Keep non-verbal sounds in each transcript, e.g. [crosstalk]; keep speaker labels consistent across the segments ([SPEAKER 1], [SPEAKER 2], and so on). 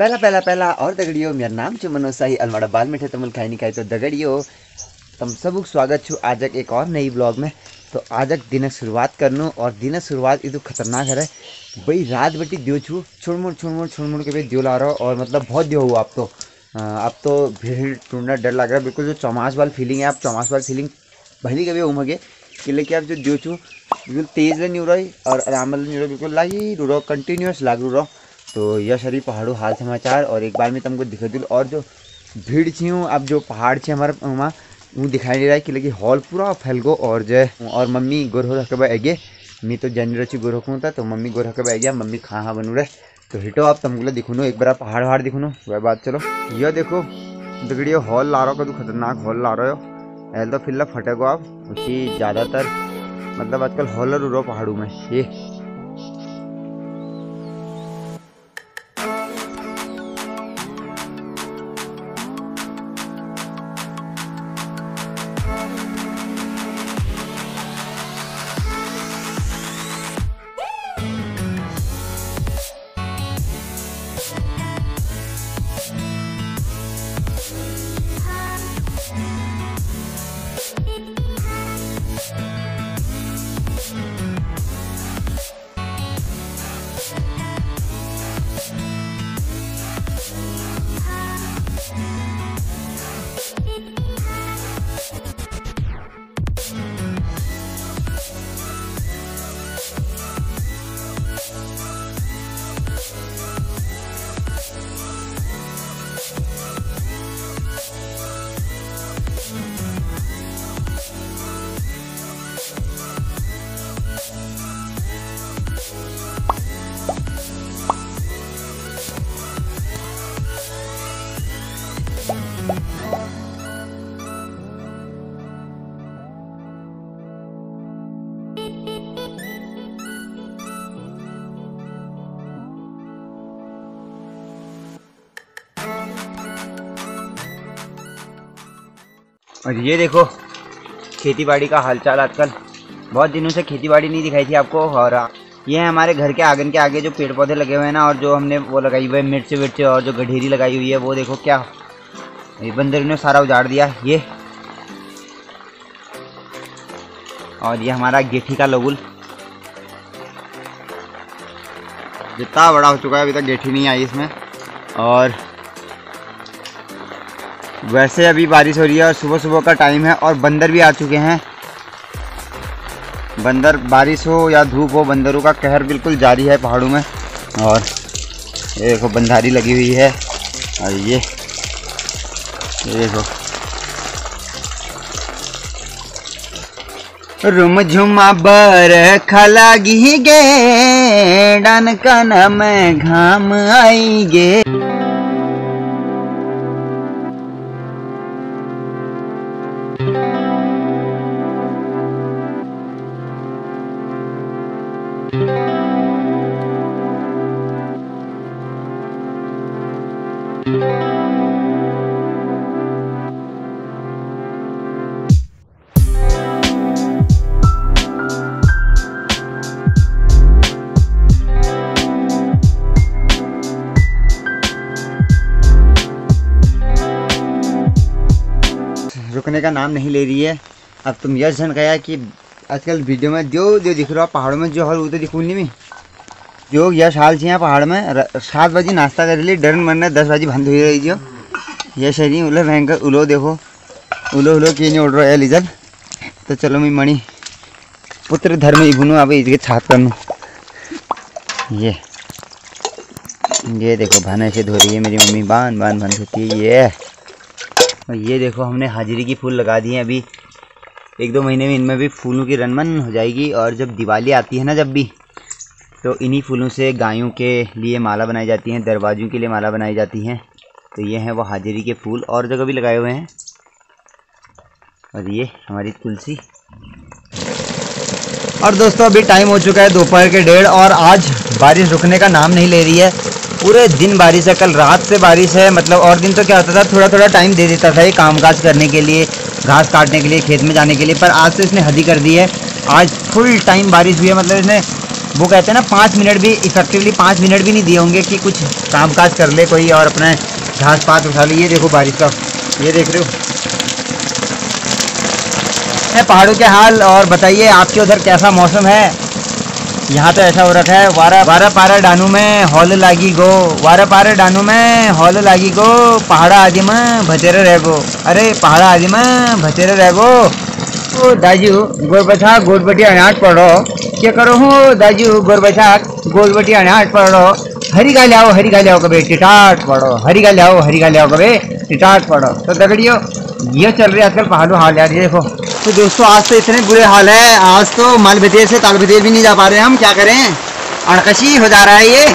[SPEAKER 1] पहला पहला पहला और दगड़ियो, मेरा नाम छु मनोज शाही अलमाड़ा बाल मिठे तमल खाई नहीं खाई तो दगड़ियो, तम सबक स्वागत छू आजक एक और नई ब्लॉग में। तो आजक दिनक शुरुआत कर लूँ और दिनक शुरुआत एकदम खतरनाक है भाई, रात बटी दियो छू, छोड़मुड़ छोड़मुड़ छोड़मुड़ के भाई दियो ला रहा और मतलब बहुत दियो हुआ आप तो। आप तो भीड़ टूटना डर लग रहा है। बिल्कुल जो चौमास वाली फीलिंग है आप चौमास वाली फीलिंग भली कभी उमगे। कि लेके आप जो दियो छू, बिल्कुल तेज नहीं उड़ो रही और आराम नहीं उड़ो रही। बिल्कुल लाई रू रहो कंटिन्यूस लाग रू रहो। तो यह शरी पहाड़ों, हाल समाचार, और एक बार में तुमको दिखा दूँ, और जो भीड़ छी हूँ, अब जो पहाड़ छे हमारे वहाँ, वो दिखाई नहीं रहा है कि लेकिन हॉल पूरा फैल गो और जो और मम्मी गोर रख आगे मैं तो जन रची गोर रखूँ था तो मम्मी गोर रख गया, मम्मी खा हाँ बनू रहे तो हिटो, आप तुमको दिखूनो एक बार पहाड़ वहाड़ दिखूनो वह बात चलो। यह देखो, दगड़ियो, हॉल ला रहा हो खतरनाक हॉल ला रहे हो। एल तो फिल्ला फटे गो आप उसी ज़्यादातर मतलब आजकल हॉलर उड़ो पहाड़ों में, ये। और ये देखो खेती बाड़ी का हालचाल आजकल। बहुत दिनों से खेती बाड़ी नहीं दिखाई थी आपको, और ये है हमारे घर के आँगन के आगे जो पेड़ पौधे लगे हुए हैं ना, और जो हमने वो लगाई हुई है मिर्च विर्च और जो गढेरी लगाई हुई है, वो देखो क्या, ये बंदर ने सारा उजाड़ दिया ये। और ये हमारा गेठी का लगुल। जितना बड़ा हो चुका है, अभी तक गेठी नहीं आई इसमें, और वैसे अभी बारिश हो रही है और सुबह सुबह का टाइम है और बंदर भी आ चुके हैं। बंदर बारिश हो या धूप हो, बंदरों का कहर बिल्कुल जारी है पहाड़ों में। और ये देखो, बंधारी लगी हुई है। और ये ये देखो। रुम झुमा बर खलागी गे डन कन में घाम आई गे। रुकने का नाम नहीं ले रही है। अब तुम यह जन गया कि आजकल वीडियो में जो जो दिख रहा पहाड़ों में जो हल वो तो नहीं। में जो यह साल छे पहाड़ में सात बजे नाश्ता कर ली डर मरने दस बजे बंद हुई रही जो। यह शरीर उलो भयंकर उलो देखो। उलो उलो की नहीं उड़ रहा है लीजल तो चलो मैं मणि, पुत्र धर्म ही भुनू अब इसके छात करनू। ये। ये देखो, भाने से धो रही है मेरी मम्मी बाँध बाँध बाँध होती है। ये और ये देखो, हमने हाजिरी की फूल लगा दी है अभी। एक दो महीने में इनमें भी फूलों की रनमन हो जाएगी और जब दिवाली आती है ना जब भी तो इन्हीं फूलों से गायों के लिए माला बनाई जाती हैं, दरवाजों के लिए माला बनाई जाती हैं। तो ये हैं वो हाजिरी के फूल और जगह भी लगाए हुए हैं। और ये हमारी तुलसी। और दोस्तों, अभी टाइम हो चुका है दोपहर के डेढ़ और आज बारिश रुकने का नाम नहीं ले रही है। पूरे दिन बारिश है, कल रात से बारिश है मतलब और दिन तो क्या होता था थोड़ा थोड़ा टाइम दे देता था ये काम काज करने के लिए। घास काटने के लिए, खेत में जाने के लिए, पर आज तो इसने हदी कर दी है। आज फुल टाइम बारिश हुई है मतलब इसने, वो कहते हैं ना, पाँच मिनट भी इफेक्टिवली पाँच मिनट भी नहीं दिए होंगे कि कुछ काम काज कर ले कोई और अपने घास पात उठा ले। ये देखो बारिश का, ये देख रहे हो, पहाड़ों के हाल, और बताइए आपके उधर कैसा मौसम है? यहाँ तो ऐसा हो रखा है, वारा वारा पारा डानू में हॉल लागी गो, वारा पारा डानू में हॉल लागी गो, पहाड़ा आदि में भतेरे रह गो। अरे, पहाड़ा आदि में भतेरे रह गो। ओ दाजू गोरबछा गोलबटी अनाट पढ़ो क्या करो हो, दाजू गोरबछा गोलबटी अनाट पढ़ो हरी गा लियाओ हरी गा आओ कभी टिटाट पढ़ो हरी गा लियाओ हरी गा लियाओ कभी टिटाट पढ़ो तो दगड़ियो, ये चल रही है आजकल पहाड़ों हाल यार, ये देखो। तो दोस्तों, आज तो इतने बुरे हाल है। आज तो मालबेतेर से तालबेतेर भी नहीं जा पा रहे हम। क्या करें? अड़कशी हो जा रहा है ये।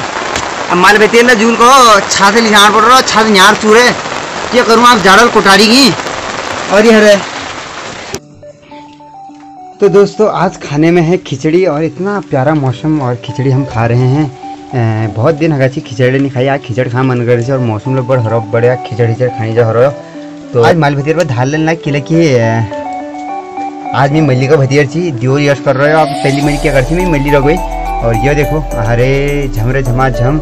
[SPEAKER 1] अब मालबेतेर जूल को छाते लिछाड़ पड़ रहा छाते न्यार चूरे क्या करूँ, आप जाड़ल कोटारी की? और ये हरे तो दोस्तों, आज खाने में है खिचड़ी और इतना प्यारा मौसम और खिचड़ी हम खा रहे हैं। बहुत दिन अगर खिचड़ी नहीं खाई। आज खिचड़ खा मन कर और मौसम लोग बड़ हरो बढ़िया खिचड़ी खिचड़ खानी जा हरो तो आज माल पर धाल लेना किला कि आज मैं मल्ली का भतीर छी दियो यश कर रहे हो। आप पहली मल्ली क्या करती मैं मल्ली रह गई और ये देखो, अरे झमरे झमा झम।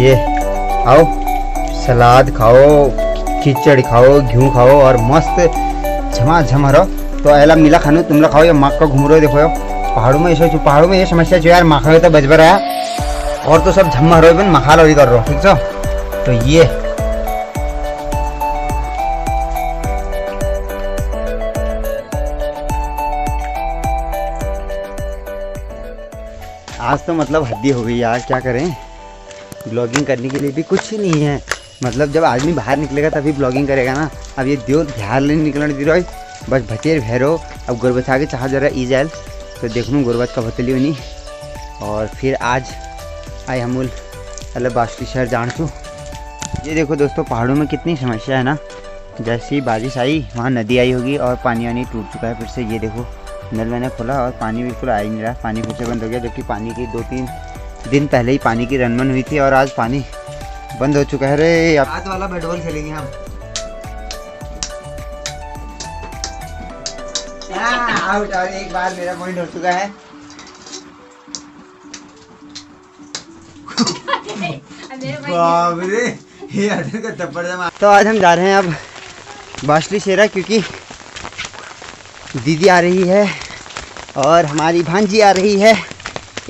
[SPEAKER 1] ये, आओ, सलाद खाओ, खिचड़ खाओ घी खाओ, और मस्त झमा झम रहो। तो ऐला मिला खानो, तुम लोग खाओ, या माँ का घूम रहे देखो पहाड़ों में ऐसा पहाड़ों में ये समस्या जो यार माखा तो बजबर आया और तो सब झम्मा रहो मखा लो कर रहे ठीक है? तो ये आज तो मतलब हद्दी हो गई यार क्या करें? ब्लॉगिंग करने के लिए भी कुछ ही नहीं है। मतलब जब आदमी बाहर निकलेगा तभी ब्लॉगिंग करेगा ना। अब ये दियो ध्यान नहीं निकलने दी रही बस भचेर भैरो, अब गुरबचा आगे चाह जरा ई जाए तो देख लूँ गुरबच का भतली नहीं। और फिर आज आए हमूल अल्लाह बास्टी शहर जान छू ये देखो दोस्तों, पहाड़ों में कितनी समस्या है ना। जैसी बारिश आई, वहाँ नदी आई होगी और पानी वानी टूट चुका है फिर से। ये देखो नल मैंने खोला और पानी बिल्कुल आ ही नहीं रहा। पानी से बंद हो गया जबकि पानी की दो तीन दिन पहले ही पानी की रनमन हुई थी और आज पानी बंद हो चुका है। रे
[SPEAKER 2] आज वाला बैटबॉल खेलेंगे हम।
[SPEAKER 1] आउट और एक बार मेरा पॉइंट हो चुका है। तो आज हम जा रहे हैं अब बाशली शेरा क्योंकि दीदी आ रही है। और हमारी भांजी आ रही है।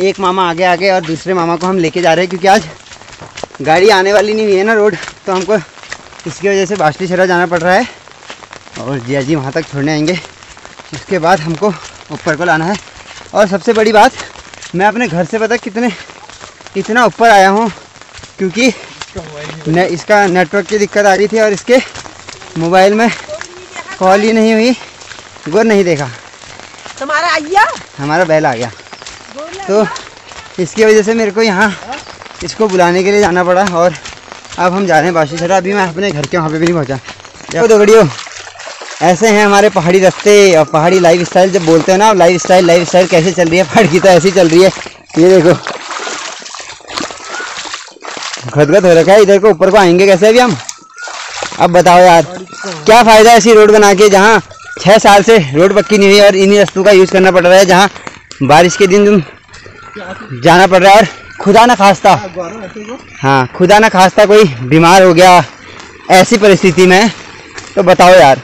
[SPEAKER 1] एक मामा आगे आगे और दूसरे मामा को हम लेके जा रहे हैं क्योंकि आज गाड़ी आने वाली नहीं हुई है ना रोड तो हमको इसकी वजह से बासली शहरा जाना पड़ रहा है। और जिया जी वहाँ तक छोड़ने आएँगे। उसके बाद हमको ऊपर को लाना है। और सबसे बड़ी बात मैं अपने घर से पता कितने इतना ऊपर आया हूँ क्योंकि ने, इसका नेटवर्क की दिक्कत आ रही थी और इसके मोबाइल में कॉल ही नहीं हुई गुर नहीं देखा।
[SPEAKER 2] तुम्हारा आइया
[SPEAKER 1] हमारा बैल आ गया। तो इसकी वजह से मेरे को यहाँ इसको बुलाने के लिए जाना पड़ा और अब हम जा रहे हैं बाशी सरा अभी मैं अपने घर के वहाँ पे भी नहीं पहुँचा। देखो दगड़ियो ऐसे हैं हमारे पहाड़ी रास्ते और पहाड़ी लाइफ स्टाइल जब बोलते हैं ना लाइफ स्टाइल लाइफ स्टाइल कैसे चल रही है? पहाड़ की तो ऐसी चल रही है। ये देखो। गदगद हो रखा है। इधर को ऊपर को आएँगे कैसे अभी हम? अब बताओ यार क्या फ़ायदा ऐसी रोड बना के जहाँ छः साल से रोड पक्की नहीं हुई और इन्हीं रस्तों का यूज़ करना पड़ रहा है, जहाँ बारिश के दिन जाना पड़ रहा है और खुदा ना खास्ता। हाँ खुदा ना खास्ता कोई बीमार हो गया ऐसी परिस्थिति में तो बताओ यार।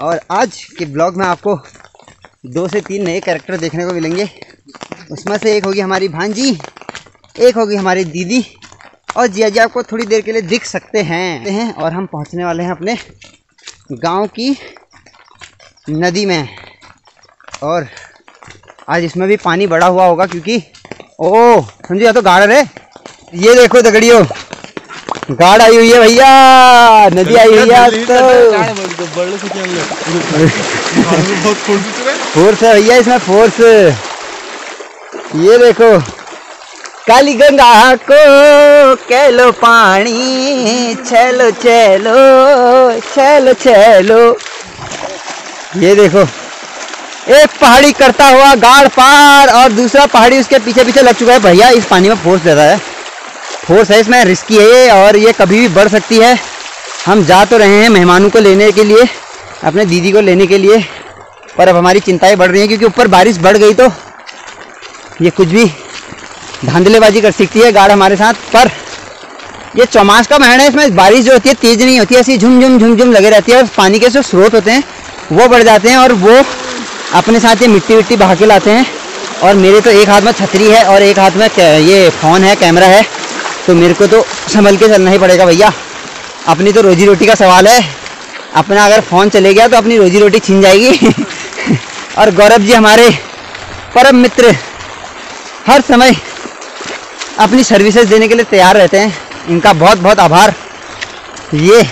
[SPEAKER 1] और आज के ब्लॉग में आपको दो से तीन नए कैरेक्टर देखने को मिलेंगे। उसमें से एक होगी हमारी भांजी, एक होगी हमारी दीदी और जिया जी आपको थोड़ी देर के लिए दिख सकते हैं और हम पहुँचने वाले हैं अपने गाँव की नदी में। और आज इसमें भी पानी बड़ा हुआ होगा क्योंकि ओ, समझो, या तो गाड़ है। ये देखो दगड़ियो गाड़ आई हुई है भैया, नदी आई हुई है तो। फोर्स है भैया, इसमें फोर्स। ये देखो काली गंगा को कैलो पानी चलो चलो चलो चलो ये देखो। एक पहाड़ी करता हुआ गाड़ पार और दूसरा पहाड़ी उसके पीछे पीछे लग चुका है। भैया, इस पानी में फोर्स देता है। फोर्स है, इसमें रिस्की है ये और ये कभी भी बढ़ सकती है। हम जा तो रहे हैं मेहमानों को लेने के लिए, अपने दीदी को लेने के लिए, पर अब हमारी चिंताएँ बढ़ रही हैं क्योंकि ऊपर बारिश बढ़ गई तो। ये कुछ भी धांधलेबाजी कर सकती है गाड़ हमारे साथ, पर ये चौमास का महीना है, इसमें बारिश जो होती है, तेज नहीं होती है ऐसी झुमझुम झुम झुम झुम लगे रहती है और पानी के जो स्रोत होते हैं वो बढ़ जाते हैं और वो अपने साथ ये मिट्टी विट्टी बहा के लाते हैं। और मेरे तो एक हाथ में छतरी है और एक हाथ में ये फ़ोन है, कैमरा है। तो मेरे को तो संभल के चलना ही पड़ेगा भैया। अपनी तो रोजी रोटी का सवाल है। अपना अगर फ़ोन चले गया तो अपनी रोजी रोटी छिन जाएगी। [laughs] और गौरव जी हमारे परम मित्र हर समय अपनी सर्विसेज़ देने के लिए तैयार रहते हैं। इनका बहुत बहुत आभार। ये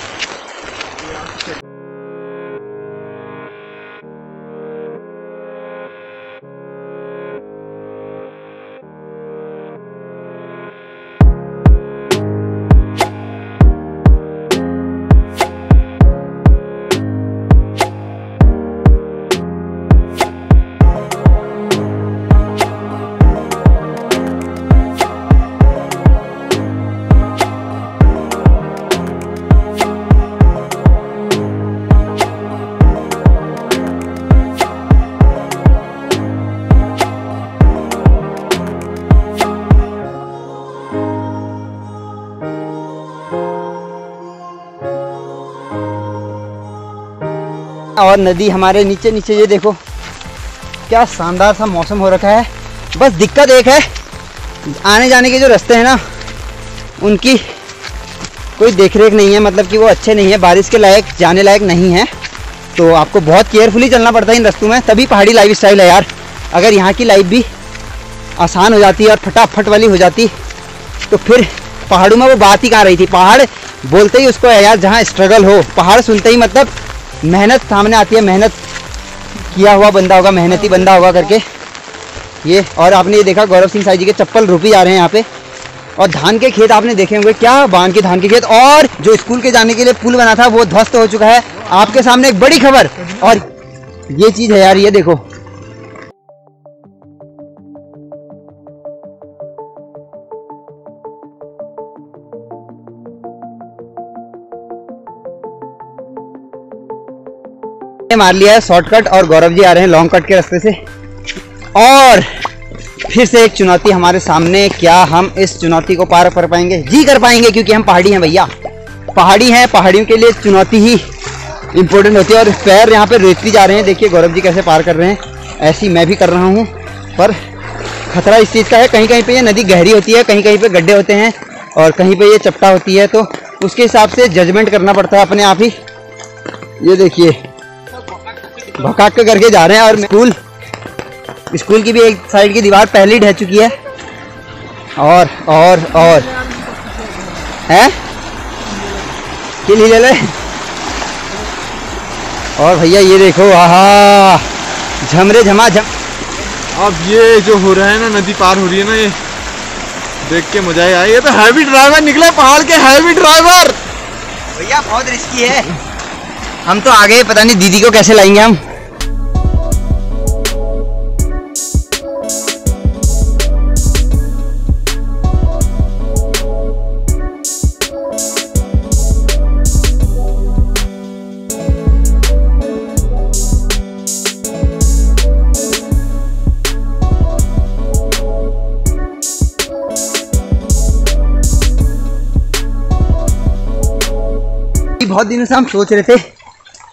[SPEAKER 1] और नदी हमारे नीचे नीचे, ये देखो। क्या शानदार सा मौसम हो रखा है। बस दिक्कत एक है, आने जाने के जो रास्ते हैं ना, उनकी कोई देख रेख नहीं है मतलब कि वो अच्छे नहीं है, बारिश के लायक, जाने लायक नहीं है। तो आपको बहुत केयरफुली चलना पड़ता है इन रास्तों में, तभी पहाड़ी लाइफ स्टाइल है यार। अगर यहाँ की लाइफ भी आसान हो जाती और फटाफट वाली हो जाती तो फिर पहाड़ों में वो बात ही कहाँ रही थी? पहाड़ बोलते ही उसको है यार, जहाँ स्ट्रगल हो, पहाड़ सुनते ही मतलब मेहनत सामने आती है, मेहनत किया हुआ बंदा होगा, मेहनती बंदा होगा करके। ये, और आपने ये देखा, गौरव सिंह साई जी के चप्पल रुपी जा रहे हैं यहाँ पे। और धान के खेत आपने देखे होंगे, क्या बाँध के धान के खेत। और जो स्कूल के जाने के लिए पुल बना था, वो ध्वस्त हो चुका है। आपके सामने एक बड़ी खबर, और ये चीज़ है यार, ये देखो। मार लिया है शॉर्टकट और गौरव जी आ रहे हैं लॉन्ग कट के रास्ते से। और फिर से एक चुनौती हमारे सामने, क्या हम इस चुनौती को पार कर पाएँगे? जी कर पाएँगे, क्योंकि हम पहाड़ी हैं भैया। पहाड़ी हैं, पहाड़ियों के लिए चुनौती ही इम्पोर्टेंट होती है। और पैर यहाँ पे रेतती जा रहे हैं, देखिए गौरव जी कैसे पार कर रहे हैं। ऐसी मैं भी कर रहा हूँ, पर खतरा इस चीज़ का है कहीं कहीं पे ये नदी गहरी होती है कहीं कहीं पे गड्ढे होते हैं, और कहीं पे ये चपटा होती है तो उसके हिसाब से जजमेंट करना पड़ता है अपने आप ही। ये देखिए भकाक के करके जा रहे हैं और स्कूल। स्कूल की भी एक साइड की दीवार पहले ही ढह चुकी है। और और और। है? ले ले? और भैया ये देखो आहा! झमरे झमा झम।
[SPEAKER 3] अब ये जो हो रहा है ना नदी पार हो रही है ना ये देख के मज़ा ही आया। ये तो हैवी ड्राइवर निकले पहाड़ के हैवी ड्राइवर
[SPEAKER 1] भैया बहुत रिस्की है। हम तो आगे पता नहीं दीदी को कैसे लाएँगे हम। बहुत दिनों से हम सोच रहे थे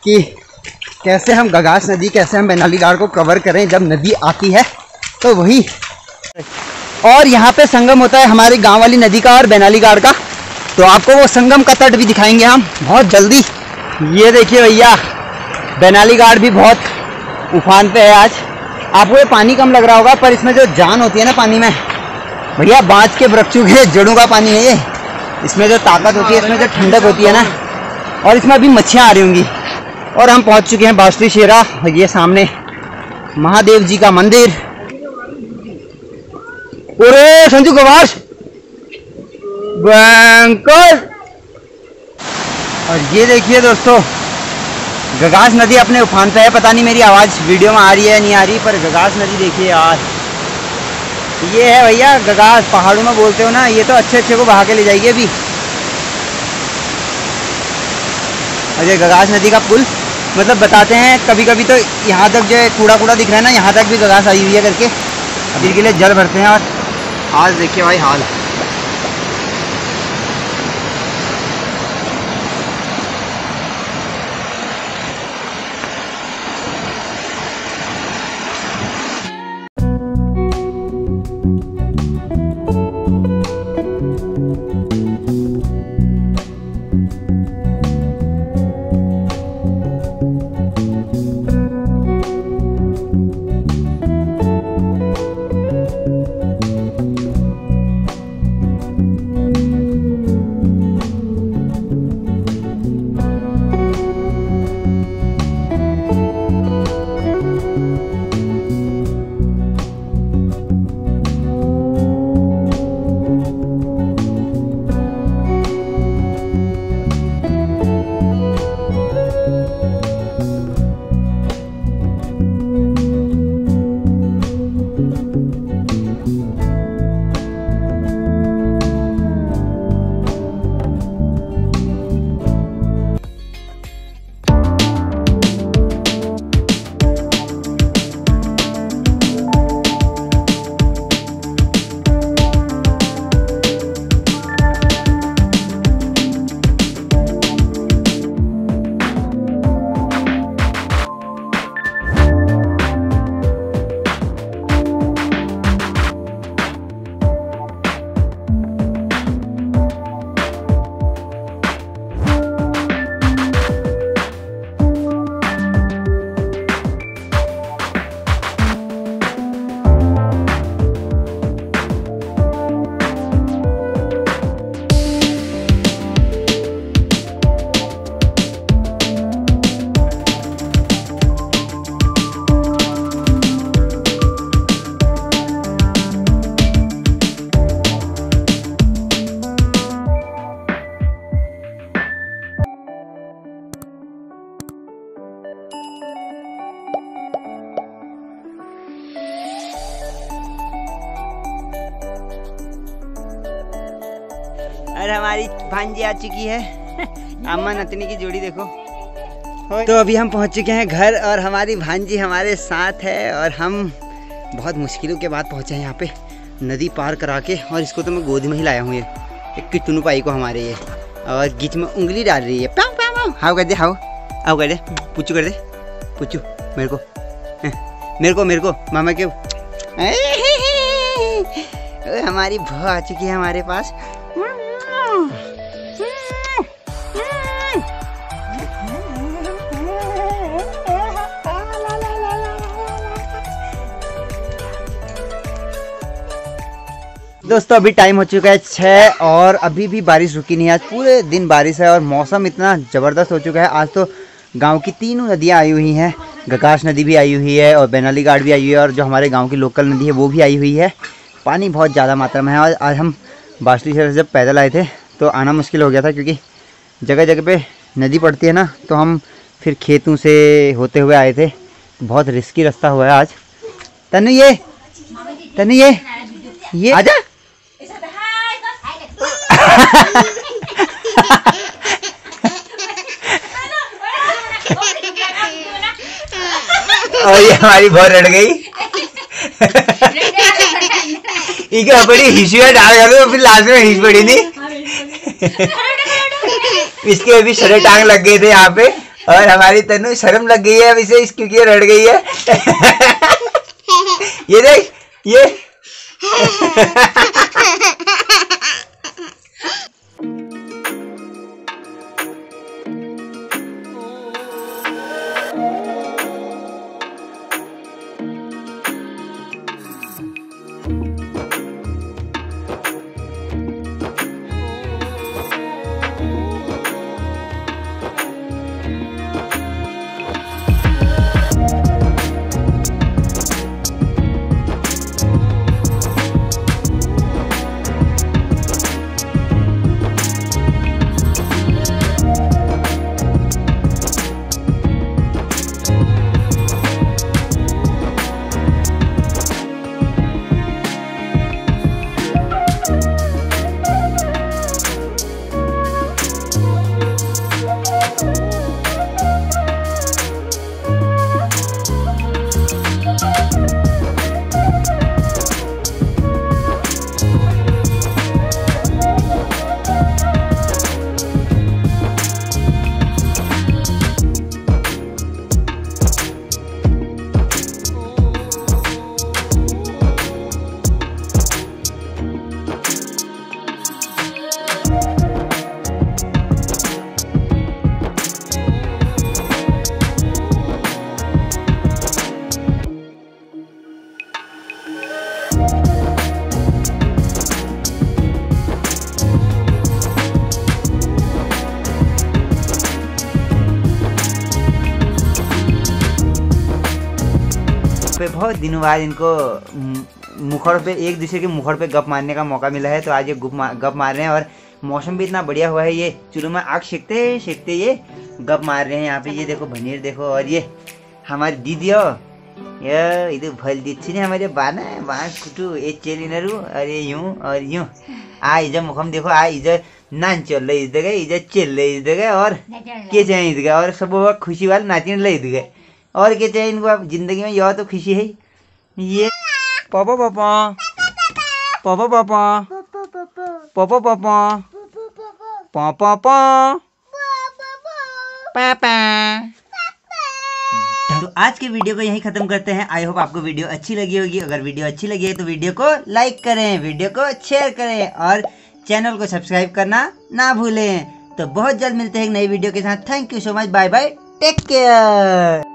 [SPEAKER 1] कि कैसे हम गगास नदी, कैसे हम बैनाली घाट को कवर करें जब नदी आती है तो वही। और यहाँ पे संगम होता है हमारी गाँव वाली नदी का और बैनाली घाट का। तो आपको वो संगम का तट भी दिखाएँगे हम बहुत जल्दी। ये देखिए भैया, बैनाली घाट भी बहुत उफान पे है आज। आपको ये पानी कम लग रहा होगा, पर इसमें जो जान होती है ना पानी में, भैया बाँच के वृक्षों के जड़ों का पानी है ये। इसमें जो ताकत होती है, इसमें जो ठंडक होती है ना और इसमें अभी मच्छियाँ आ रही होंगी। और हम पहुँच चुके हैं बासुरी शेरा ये सामने महादेव जी का मंदिर। अरे संजू गवाश बैंकर और ये देखिए दोस्तों, गगास नदी अपने उफान पे है। पता नहीं मेरी आवाज़ वीडियो में आ रही है नहीं आ रही, पर गगास नदी देखिए यार। ये है भैया, गगास, पहाड़ों में बोलते हो ना, ये तो अच्छे अच्छे को बहा के ले जाइए अभी। और ये गगास नदी का पुल मतलब बताते हैं कभी कभी तो यहाँ तक जो कूड़ा कूड़ा दिख रहा है ना, यहाँ तक भी गगास आई हुई है करके। अभी के लिए जल भरते हैं और आज देखिए भाई, हाल। भांजी आ चुकी है। [laughs] अम्मा नतनी की जोड़ी देखो। तो अभी हम पहुँच चुके हैं घर और हमारी भांजी हमारे साथ है और हम बहुत मुश्किलों के बाद पहुँचे हैं यहाँ पे नदी पार करा के और इसको तो मैं गोद में ही लाया हूँ ये। एक किटुनु पाई को हमारे ये। और बीच में उंगली डाल रही है। पाँव पाँव हाउ कर दे हाउ। हाउ कर दे। पुचू कर दे। पुचू मेरे को। मेरे को मेरे को। मामा के ओए, हमारी भू आ चुकी है हमारे पास। दोस्तों, अभी टाइम हो चुका है छः और अभी भी बारिश रुकी नहीं है। आज पूरे दिन बारिश है और मौसम इतना ज़बरदस्त हो चुका है। आज तो गाँव की तीनों नदियाँ आई हुई हैं। गकाश नदी भी आई हुई है और बैनाली घाट भी आई हुई है और जो हमारे गाँव की लोकल नदी है, वो भी आई हुई है। पानी बहुत ज़्यादा मात्रा में है। और आज हम बासली शहर से जब पैदल आए थे तो आना मुश्किल हो गया था क्योंकि जगह जगह पे नदी पड़ती है ना तो हम फिर खेतों से होते हुए आए थे। बहुत रिस्की रास्ता हुआ है आज। तनु ये तनु ये ये आजा। [laughs] और ये हमारी बहुत रड़ गई। इनके बड़ी हिस्ट्री डाल दो फिर लास्ट में हिस पड़ी नहीं [laughs] इसके अभी शरे टांग लग गए थे यहाँ पे, और हमारी तनु शर्म लग गई है इसे, इस क्योंकि रड़ गई है। [laughs] ये देख, ये। बहुत दिनों बाद इनको मु- मुखड़ पे एक दूसरे के मुखड़ पे गप मारने का मौका मिला है तो आज ये गुप मा, गप मार रहे हैं और मौसम भी इतना बढ़िया हुआ है ये। चूल्हे में आग सेकते सेकते ये गप मार रहे हैं यहाँ पे। ये देखो भनीर देखो और ये हमारी दीदी हो। यो ಇದು भल दिच्छिने हमारे बाना बाँस कुटु ए चेलिनहरू अरे यूँ और यूँ। आ हिजो मुखम देखो आ हिजो नाच्योहरूलाई हिँड्दै गए हिजो चेलले हिँड्दै गए और के चाहिँ हिँड गए? और सब खुशी वाले नाचिनेलाई हिँड गए। और कहते हैं इनको अब ज़िंदगी में? यह तो खुशी है। ये पापा पापा। पापा पापा। पापा पापा। पापा पापा। तो आज के वीडियो को यहीं खत्म करते हैं। आई होप आपको वीडियो अच्छी लगी होगी। अगर वीडियो अच्छी लगी है तो वीडियो को लाइक करें, वीडियो को शेयर करें और चैनल को सब्सक्राइब करना ना भूलें। तो बहुत जल्द मिलते हैं एक नई वीडियो के साथ। Thank you so much bye bye take care